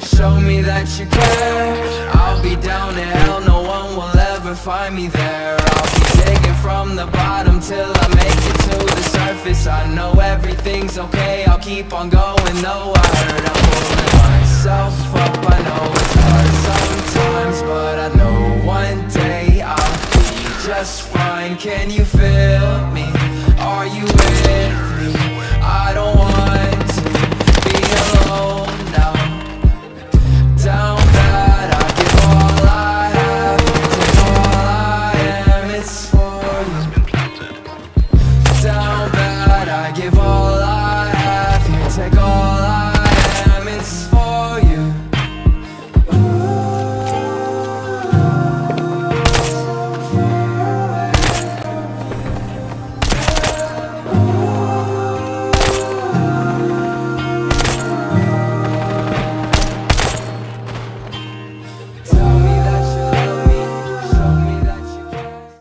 Show me that you care. I'll be down to hell, no one will ever find me there. I'll be digging from the bottom till I make it to the surface. I know everything's okay, I'll keep on going though I heard I'm pulling myself up, I know it's hard sometimes But I know one day I'll be just fine. Can you feel